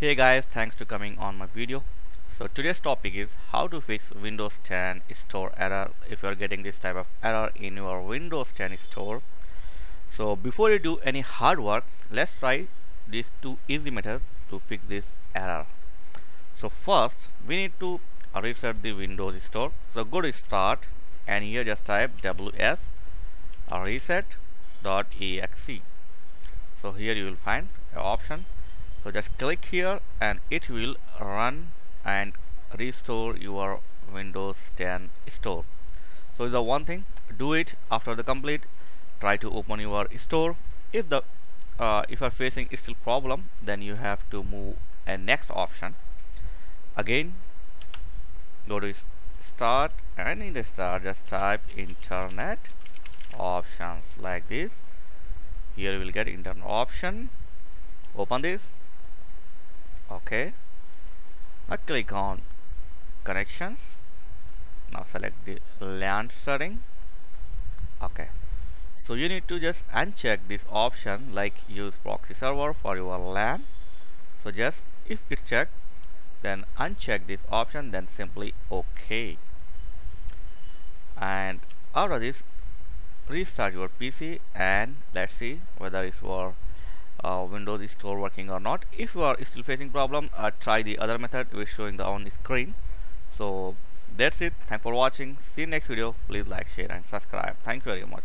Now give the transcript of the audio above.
Hey guys, thanks for coming on my video. So today's topic is how to fix Windows 10 store error if you are getting this type of error in your Windows 10 store. So before you do any hard work, let's try these two easy methods to fix this error. So first, we need to reset the Windows store. So go to start and here just type ws reset.exe. So here you will find an option so just click here and it will run and restore your Windows 10 store. So the one thing do it after the complete. Try to open your store. If the uh, if you are facing still problem then you have to move a next option. Again go to start and in the start just type internet options like this. Here you will get internet option. Open this okay. Now click on connections. Now select the LAN setting. Okay. So you need to just uncheck this option like use proxy server for your LAN. So just if it's checked then uncheck this option then simply okay and after this restart your PC and let's see whether it's your uh, Windows Store working or not. If you are still facing problem uh, try the other method we're showing the on the screen. So that's it. Thanks for watching. See you next video. Please like share and subscribe. Thank you very much